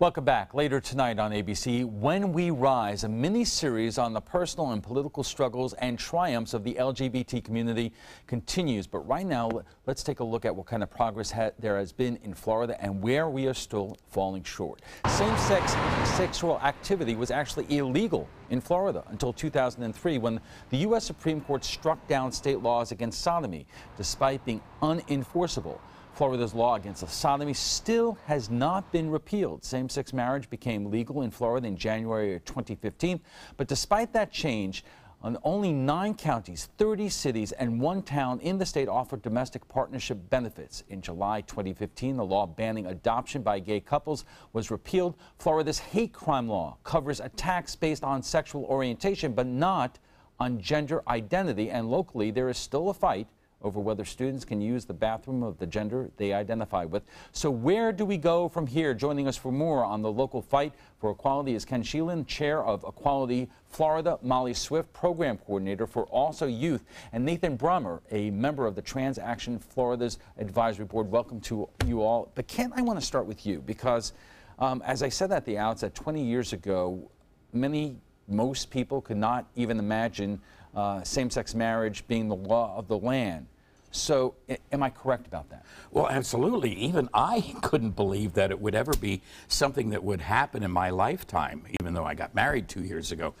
Welcome back. Later tonight on ABC, When We Rise, a mini-series on the personal and political struggles and triumphs of the LGBT community continues. But right now, let's take a look at what kind of progress ha there has been in Florida and where we are still falling short. Same-sex sexual activity was actually illegal in Florida until 2003 when the U.S. Supreme Court struck down state laws against sodomy, despite being unenforceable. Florida's law against sodomy still has not been repealed. Same-sex marriage became legal in Florida in January of 2015, but despite that change, on only nine counties, 30 cities, and one town in the state offered domestic partnership benefits. In July 2015, the law banning adoption by gay couples was repealed. Florida's hate crime law covers attacks based on sexual orientation, but not on gender identity. And locally, there is still a fight over whether students can use the bathroom of the gender they identify with. So where do we go from here? Joining us for more on the local fight for equality is Ken Shelin, chair of Equality Florida, Molly Swift, program coordinator for Also Youth, and Nathan Bruemmer, a member of the Trans Action Florida's advisory board. Welcome to you all. But Ken, I want to start with you because um, as I said at the outset, 20 years ago, many, most people could not even imagine uh, same-sex marriage being the law of the land. So, am I correct about that? Well, absolutely. Even I couldn't believe that it would ever be something that would happen in my lifetime, even though I got married two years ago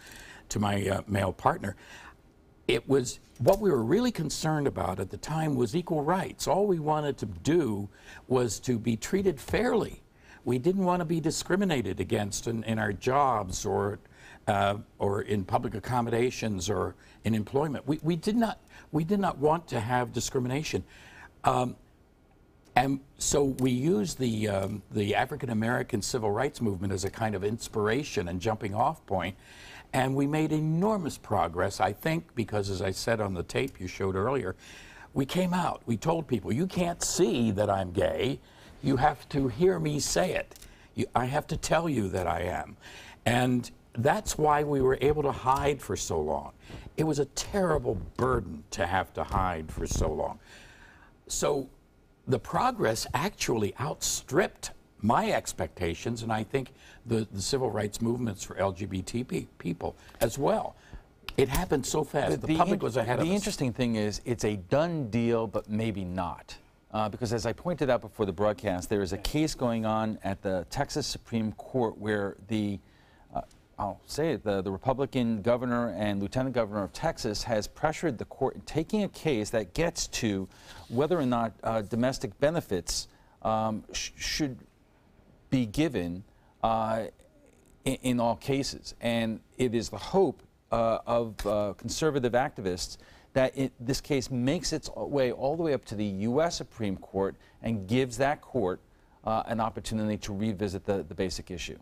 to my uh, male partner. It was what we were really concerned about at the time was equal rights. All we wanted to do was to be treated fairly. We didn't want to be discriminated against in, in our jobs or uh, or in public accommodations or in employment. We, we, did, not, we did not want to have discrimination. Um, and so we used the, um, the African American civil rights movement as a kind of inspiration and jumping off point. And we made enormous progress, I think, because as I said on the tape you showed earlier, we came out. We told people, you can't see that I'm gay. You have to hear me say it. You, I have to tell you that I am. And that's why we were able to hide for so long. It was a terrible burden to have to hide for so long. So the progress actually outstripped my expectations, and I think the, the civil rights movements for LGBT people as well. It happened so fast. The, the public was ahead of us. The interesting thing is, it's a done deal, but maybe not. Uh, because as I pointed out before the broadcast, there is a case going on at the Texas Supreme Court where the I'll say it, the, the Republican governor and lieutenant governor of Texas has pressured the court in taking a case that gets to whether or not uh, domestic benefits um, sh should be given uh, in, in, all cases. And it is the hope uh, of uh, conservative activists that it, this case makes its way all the way up to the U.S. Supreme Court and gives that court uh, an opportunity to revisit the, the basic issue.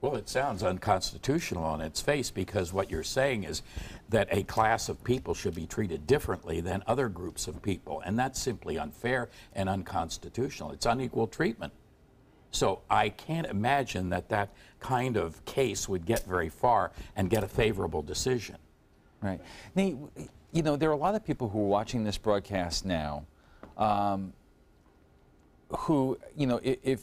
Well, it sounds unconstitutional on its face because what you're saying is that a class of people should be treated differently than other groups of people, and that's simply unfair and unconstitutional. It's unequal treatment. So I can't imagine that that kind of case would get very far and get a favorable decision. Right. Nate, you know, there are a lot of people who are watching this broadcast now um, who, you know, if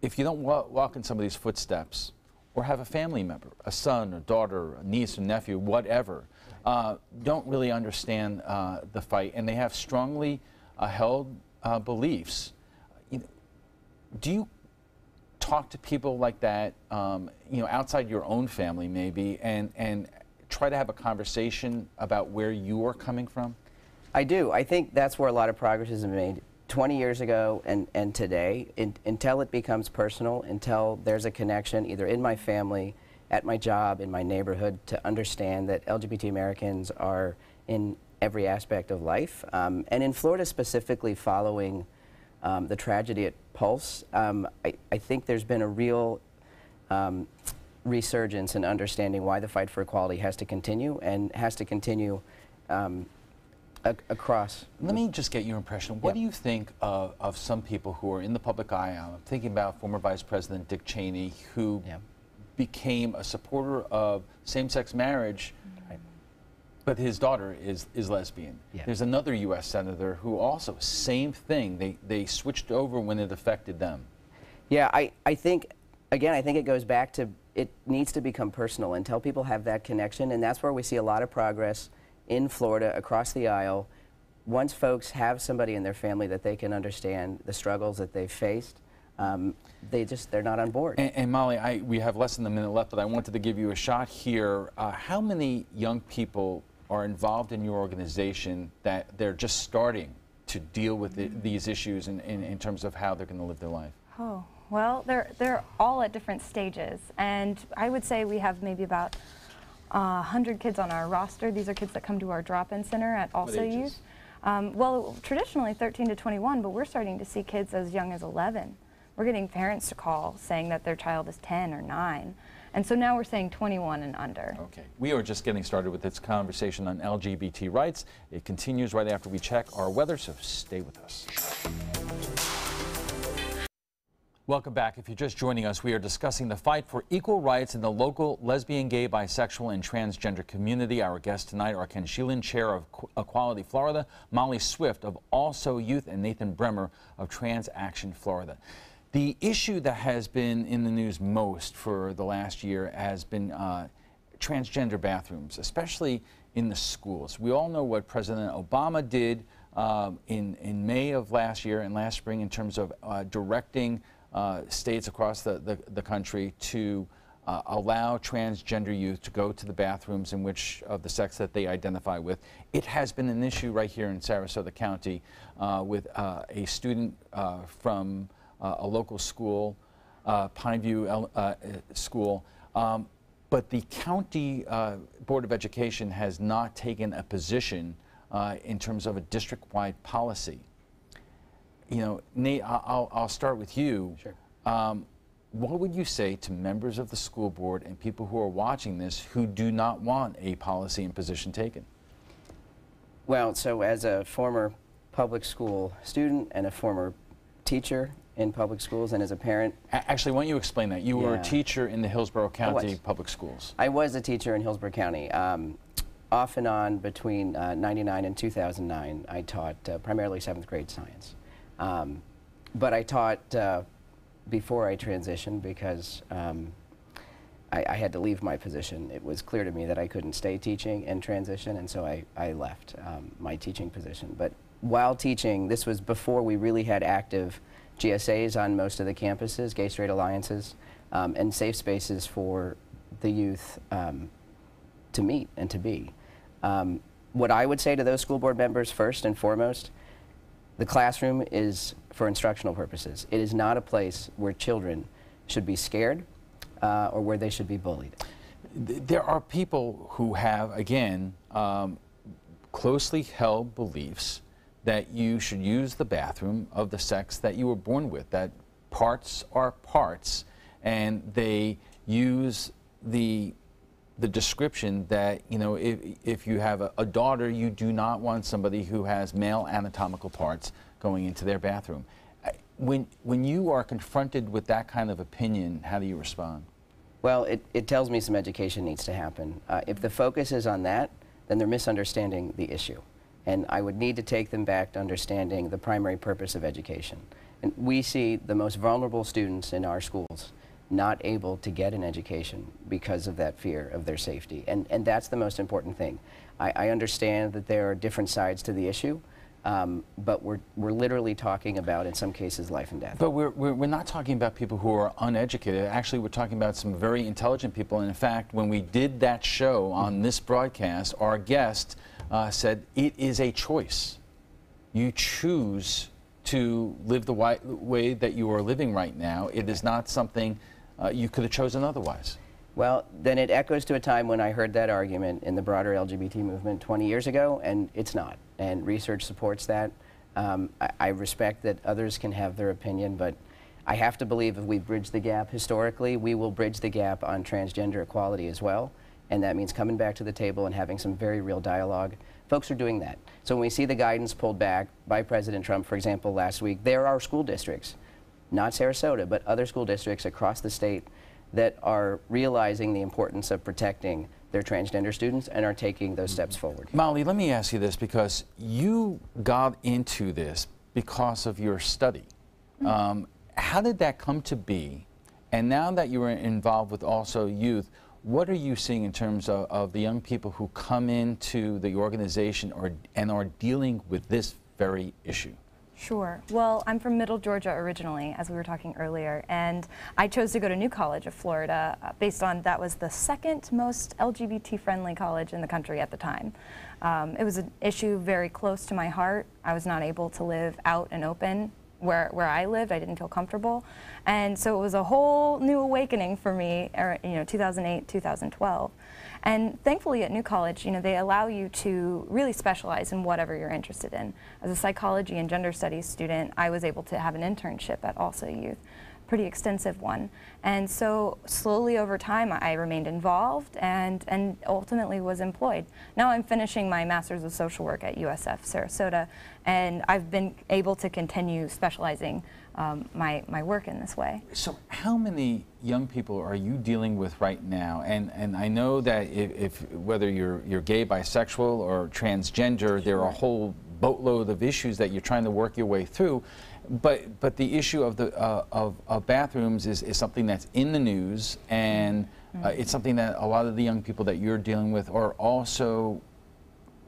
if you don't walk in somebody's footsteps or have a family member, a son, a daughter, a niece, a nephew, whatever, uh, don't really understand uh, the fight and they have strongly uh, held uh, beliefs. You know, do you talk to people like that, um, you know, outside your own family maybe, and, and try to have a conversation about where you are coming from? I do. I think that's where a lot of progress has been made. 20 years ago and, and today, in, until it becomes personal, until there's a connection either in my family, at my job, in my neighborhood, to understand that LGBT Americans are in every aspect of life. Um, and in Florida specifically, following um, the tragedy at Pulse, um, I, I, think there's been a real um, resurgence in understanding why the fight for equality has to continue and has to continue um, across. Let me just get your impression. What yep. do you think of, of, some people who are in the public eye? I'm thinking about former Vice President Dick Cheney, who yep. became a supporter of same-sex marriage, right. but his daughter is, is lesbian. Yep. There's another U.S. senator who also, same thing. They, they switched over when it affected them. Yeah, I, I think, again, I think it goes back to it needs to become personal until people have that connection. And that's where we see a lot of progress in Florida across the aisle. Once folks have somebody in their family that they can understand the struggles that they've faced, um, they just, they're not on board. And, and Molly, I, we have less than a minute left, but I wanted to give you a shot here. Uh, how many young people are involved in your organization that they're just starting to deal with the, these issues in, in, in terms of how they're going to live their life? Oh, well, they're, they're all at different stages. And I would say we have maybe about uh, 100 kids on our roster. These are kids that come to our drop-in center at Also? Youth. Um, well, traditionally 13 to 21, but we're starting to see kids as young as 11. We're getting parents to call saying that their child is 10 or 9. And so now we're saying 21 and under. Okay. We are just getting started with this conversation on LGBT rights. It continues right after we check our weather, so stay with us. Welcome back. If you're just joining us, we are discussing the fight for equal rights in the local lesbian, gay, bisexual, and transgender community. Our guests tonight are Ken Shelin, Chair of Equality Florida, Molly Swift of Also Youth, and Nathan Bruemmer of Trans Action Florida. The issue that has been in the news most for the last year has been uh, transgender bathrooms, especially in the schools. We all know what President Obama did um, in, in May of last year and last spring in terms of uh, directing uh, states across the, the, the country to uh, allow transgender youth to go to the bathrooms in which of the sex that they identify with. It has been an issue right here in Sarasota County uh, with uh, a student uh, from uh, a local school, Pineview School. Um, but the county Board of Education has not taken a position in terms of a district-wide policy you know, Nate, I'll, I'll start with you. Sure. Um, what would you say to members of the school board and people who are watching this who do not want a policy and position taken? Well, so as a former public school student and a former teacher in public schools and as a parent. A actually, why don't you explain that? You were a teacher in the Hillsborough County. Public Schools. I was a teacher in Hillsborough County. Um, off and on between uh, 99 and 2009, I taught uh, primarily seventh grade science. Um, but I taught uh, before I transitioned because um, I, I, had to leave my position. It was clear to me that I couldn't stay teaching and transition, and so I, I left um, my teaching position. But while teaching, this was before we really had active GSAs on most of the campuses, gay straight alliances, um, and safe spaces for the youth um, to meet and to be. Um, what I would say to those school board members first and foremost the classroom is for instructional purposes. It is not a place where children should be scared uh, or where they should be bullied. There are people who have, again, um, closely held beliefs that you should use the bathroom of the sex that you were born with, that parts are parts, and they use the the description that you know if, if you have a, a, daughter you do not want somebody who has male anatomical parts going into their bathroom. When when you are confronted with that kind of opinion how do you respond? Well it, it tells me some education needs to happen. Uh, if the focus is on that then they're misunderstanding the issue. And i would need to take them back to understanding the primary purpose of education. And we see the most vulnerable students in our schools not able to get an education because of that fear of their safety. And, and that's the most important thing. I, I understand that there are different sides to the issue, um, but we're, we're literally talking about, in some cases, life and death. But we're, we're, not talking about people who are uneducated. Actually, we're talking about some very intelligent people. And in fact, when we did that show on this broadcast, our guest uh, said it is a choice. You choose to live the way that you are living right now. It is not something uh, you could have chosen otherwise. Well, then it echoes to a time when I heard that argument in the broader LGBT movement 20 years ago, and it's not. And research supports that. Um, I, I, respect that others can have their opinion, but I have to believe if we bridge the gap historically, we will bridge the gap on transgender equality as well. And that means coming back to the table and having some very real dialogue. Folks are doing that. So when we see the guidance pulled back by President Trump, for example, last week, there are school districts not Sarasota, but other school districts across the state that are realizing the importance of protecting their transgender students and are taking those steps forward. Molly, let me ask you this because you got into this because of your study. Um, how did that come to be? And now that you are involved with also youth, what are you seeing in terms of, of the young people who come into the organization or, and are dealing with this very issue? Sure. Well, I'm from Middle Georgia originally, as we were talking earlier, and I chose to go to New College of Florida uh, based on that was the second most LGBT friendly college in the country at the time. Um, it was an issue very close to my heart. I was not able to live out and open where, where I lived. I didn't feel comfortable. And so it was a whole new awakening for me, er, you know, 2008, 2012. And thankfully at New College, you know, they allow you to really specialize in whatever you're interested in. As a psychology and gender studies student, I was able to have an internship at Also Youth, pretty extensive one. And so slowly over time, I remained involved and, and ultimately was employed. Now I'm finishing my Master's of Social Work at USF Sarasota, and I've been able to continue specializing um, my, my work in this way. So, how many young people are you dealing with right now? And and I know that if, if whether you're you're gay, bisexual, or transgender, there are a whole boatload of issues that you're trying to work your way through. But but the issue of the uh, of, of bathrooms is, is something that's in the news, and uh, it's something that a lot of the young people that you're dealing with are also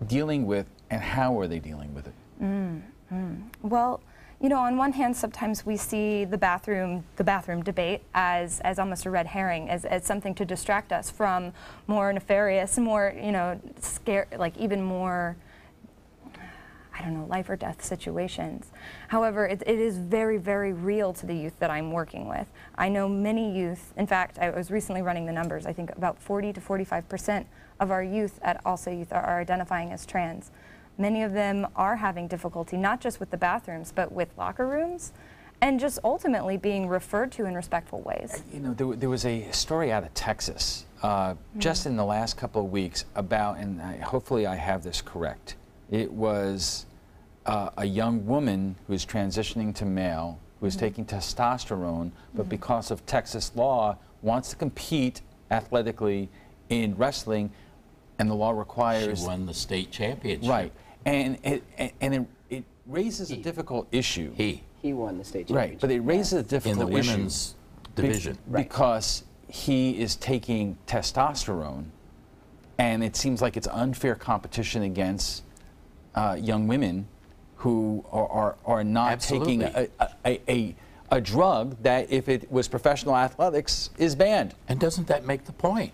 dealing with. And how are they dealing with it? Mm, mm. Well you know, on one hand, sometimes we see the bathroom, the bathroom debate as, as almost a red herring, as, as something to distract us from more nefarious, more, you know, scare, like even more, I don't know, life or death situations. However, it, it is very, very real to the youth that I'm working with. I know many youth, in fact, I was recently running the numbers, I think about 40 to 45 percent of our youth at Also Youth are, are identifying as trans. Many of them are having difficulty, not just with the bathrooms, but with locker rooms and just ultimately being referred to in respectful ways. You know, there, there was a story out of Texas uh, mm. just in the last couple of weeks about, and I, hopefully I have this correct. It was uh, a young woman who is transitioning to male, who is mm -hmm. taking testosterone, but mm -hmm. because of Texas law, wants to compete athletically in wrestling, and the law requires. She won the state championship. Right. And it, and it, it raises he. a difficult issue. He. He won the state championship. Right, but it raises a difficult issue. In the women's division. Be right. Because he is taking testosterone, and it seems like it's unfair competition against uh, young women who are, are, are not Absolutely. taking a, a, a, a drug that, if it was professional athletics, is banned. And doesn't that make the point?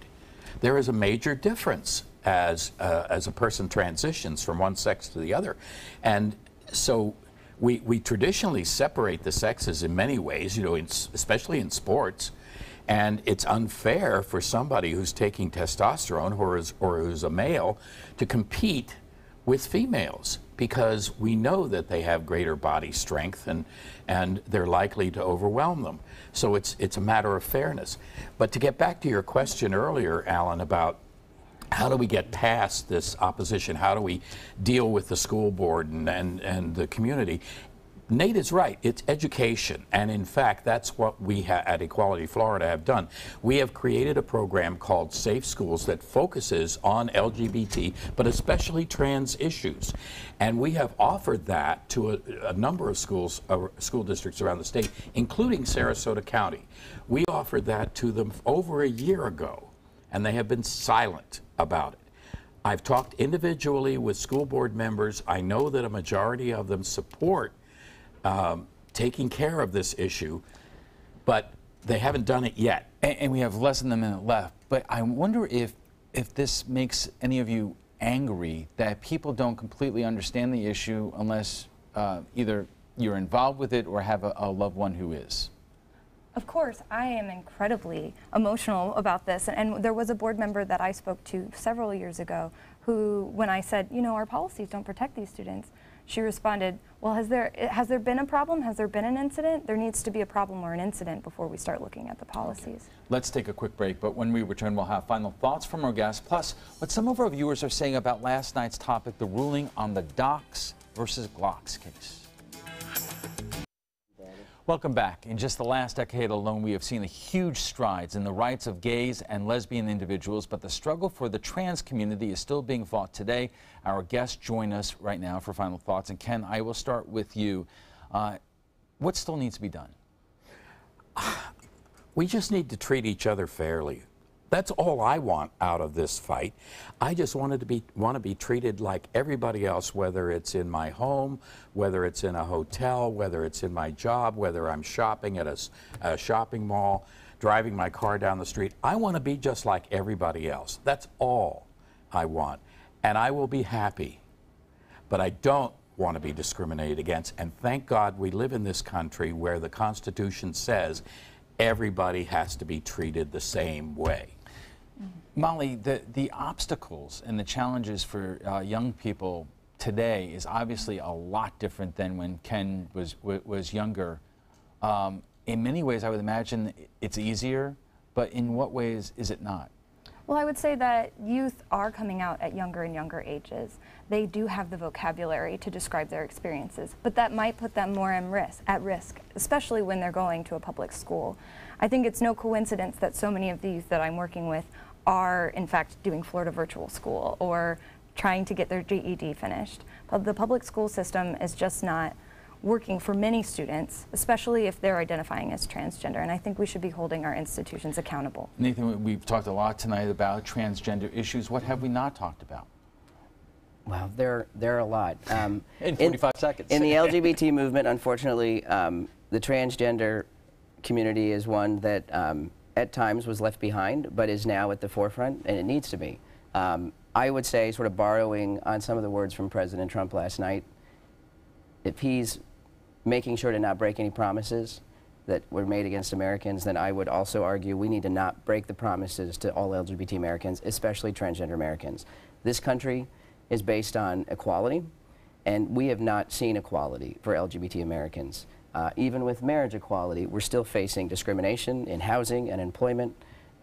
There is a major difference as, uh, as a person transitions from one sex to the other. And so we, we traditionally separate the sexes in many ways, you know, in, especially in sports. And it's unfair for somebody who's taking testosterone or, is, or who's a male to compete with females because we know that they have greater body strength and, and they're likely to overwhelm them. So it's, it's a matter of fairness. But to get back to your question earlier, Alan, about how do we get past this opposition? How do we deal with the school board and, and, and the community? Nate is right. It's education. And in fact, that's what we at Equality Florida have done. We have created a program called Safe Schools that focuses on LGBT, but especially trans issues. And we have offered that to a, a number of schools, uh, school districts around the state, including Sarasota County. We offered that to them over a year ago, and they have been silent about it. I've talked individually with school board members. I know that a majority of them support um, taking care of this issue, but they haven't done it yet. And, and, we have less than a minute left. But I wonder if, if this makes any of you angry that people don't completely understand the issue unless uh, either you're involved with it or have a, a loved one who is. Of course, I am incredibly emotional about this. And, and, there was a board member that I spoke to several years ago who, when I said, you know, our policies don't protect these students, she responded, well, has there, has there been a problem? Has there been an incident? There needs to be a problem or an incident before we start looking at the policies. Okay. Let's take a quick break, but when we return, we'll have final thoughts from our guests, plus what some of our viewers are saying about last night's topic, the ruling on the Docs versus Glocks case. Welcome back. In just the last decade alone, we have seen huge strides in the rights of gays and lesbian individuals, but the struggle for the trans community is still being fought today. Our guests join us right now for final thoughts. And Ken, I will start with you. Uh, what still needs to be done? we just need to treat each other fairly. That's all I want out of this fight. I just wanted to be want to be treated like everybody else, whether it's in my home, whether it's in a hotel, whether it's in my job, whether I'm shopping at a shopping mall, driving my car down the street. I want to be just like everybody else. That's all I want, and I will be happy but I don't want to be discriminated against. And thank God we live in this country where the Constitution says everybody has to be treated the same way. Molly, the, the obstacles and the challenges for uh, young people today is obviously a lot different than when Ken was, wa- was younger. Um, in many ways, I would imagine it's easier, but in what ways is it not? Well, I would say that youth are coming out at younger and younger ages. They do have the vocabulary to describe their experiences, but that might put them more risk, at risk, especially when they're going to a public school. I think it's no coincidence that so many of the youth that I'm working with are, in fact, doing Florida Virtual School or trying to get their GED finished. But the public school system is just not working for many students, especially if they're identifying as transgender. And I think we should be holding our institutions accountable. Nathan, we've talked a lot tonight about transgender issues. What have we not talked about? Wow, there, there are a lot. Um, In 45 seconds. In the LGBT movement, unfortunately, um, the transgender community is one that um, at times was left behind, but is now at the forefront, and it needs to be. Um, I would say, sort of borrowing on some of the words from President Trump last night, if he's making sure to not break any promises that were made against Americans, then I would also argue we need to not break the promises to all LGBT Americans, especially transgender Americans. This country is based on equality, and we have not seen equality for LGBT Americans. Uh, even with marriage equality, we're still facing discrimination in housing and employment,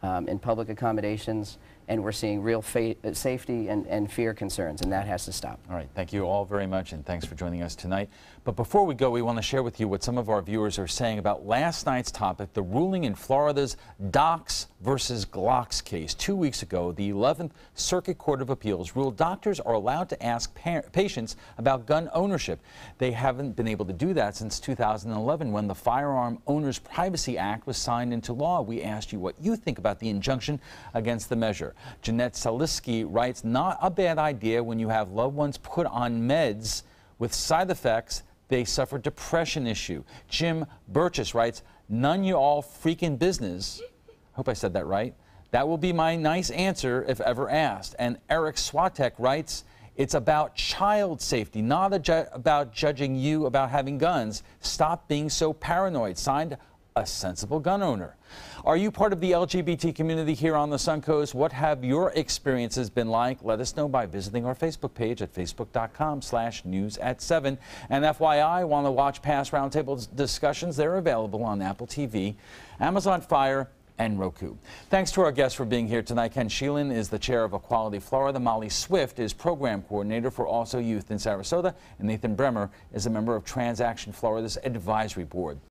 um, in public accommodations, and we're seeing real uh, safety and, and fear concerns, and that has to stop. All right, thank you all very much, and thanks for joining us tonight. But before we go, we want to share with you what some of our viewers are saying about last night's topic, the ruling in Florida's Docs versus Glocks case. Two weeks ago, the 11th Circuit Court of Appeals ruled doctors are allowed to ask patients about gun ownership. They haven't been able to do that since 2011 when the Firearm Owners Privacy Act was signed into law. We asked you what you think about the injunction against the measure. Jeanette Saliski writes, not a bad idea when you have loved ones put on meds with side effects they suffer depression issue. Jim Burgess writes, none you all freaking business. I Hope I said that right. That will be my nice answer if ever asked. And Eric Swatek writes, it's about child safety, not ju- about judging you about having guns. Stop being so paranoid. Signed, a sensible gun owner. Are you part of the LGBT community here on the Suncoast? What have your experiences been like? Let us know by visiting our Facebook page at facebook.com slash news at 7. And FYI, want to watch past roundtable discussions? They're available on Apple TV, Amazon Fire, and Roku. Thanks to our guests for being here tonight. Ken Shelin is the chair of Equality Florida. Molly Swift is program coordinator for Also Youth in Sarasota. And Nathan Bruemmer is a member of Transaction Florida's advisory board.